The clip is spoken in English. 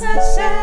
sunshine.